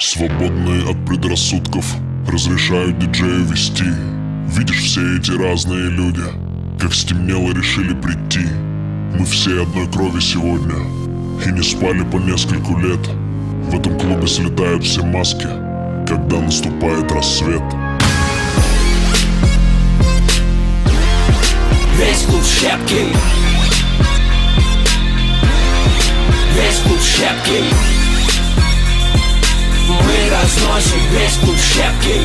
Свободные от предрассудков. Разрешают диджею вести. Видишь все эти разные люди Как стемнело решили прийти. Мы все одной крови сегодня. И не спали по нескольку лет. В этом клубе слетают все маски Когда наступает рассвет. Весь клуб в Весь клуб в Разносим весь клуб в щепки.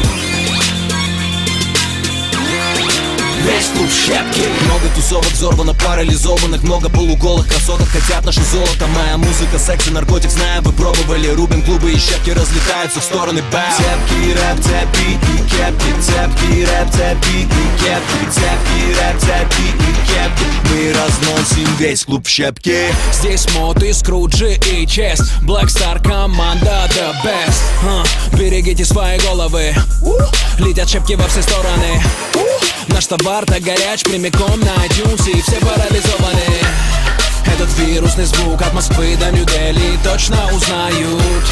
Весь клуб щепки. Много тусовок взорвано, парализованных Много полуголых красоток хотят наше золото. Моя музыка, секс и наркотик, знаю, вы пробовали. Рубим клубы и щепки разлетаются в стороны бэм Цепки, рэп, цепи и кепки Цепки, рэп, цепи и кепки Цепки, рэп, цепи Мы разносим весь клуб в щепки. Здесь моты, скруджи и чест. Black Star команда the best. Ха, Берегите свои головы. Летят щепки во все стороны. Наш товар так горяч прямиком на iTunes И все парализованы. Этот вирусный звук от Москвы до Нью-Дели Точно узнают.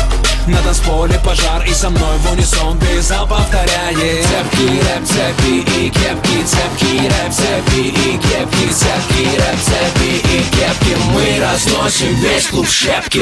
На танцполе пожар и со мной в унисон Пейзал повторяет Цепки, рэп, цепи и кепки Цепки, Цепки, рэп, цепи и кепки Мы разносим весь клуб в щепки